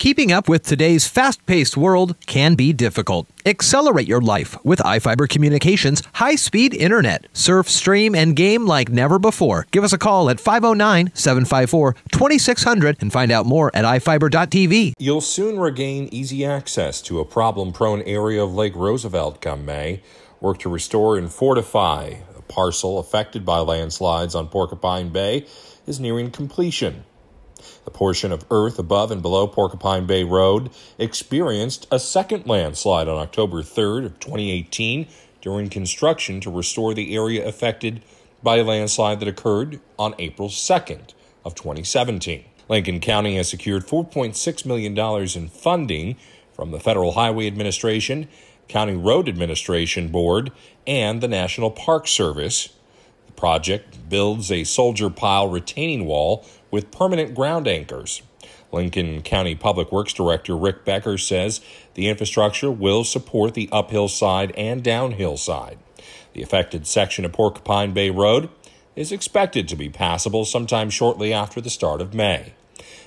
Keeping up with today's fast paced world can be difficult. Accelerate your life with iFiber Communications high speed internet. Surf, stream, and game like never before. Give us a call at 509 754 2600 and find out more at iFiber.tv. You'll soon regain easy access to a problem prone area of Lake Roosevelt come May. Work to restore and fortify a parcel affected by landslides on Porcupine Bay is nearing completion. The portion of earth above and below Porcupine Bay Road experienced a second landslide on October 3rd of 2018 during construction to restore the area affected by a landslide that occurred on April 2nd of 2017. Lincoln County has secured $4.6 million in funding from the Federal Highway Administration, County Road Administration Board, and the National Park Service. The project builds a soldier pile retaining wall with permanent ground anchors. Lincoln County Public Works Director Rick Becker says the infrastructure will support the uphill side and downhill side. The affected section of Porcupine Bay Road is expected to be passable sometime shortly after the start of May.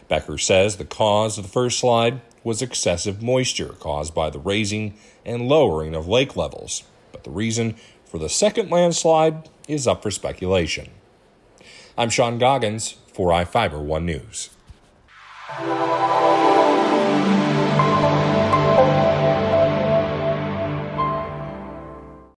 Becker says the cause of the first slide was excessive moisture caused by the raising and lowering of lake levels, but the reason for the second landslide is up for speculation. I'm Sean Goggins for iFiber One News.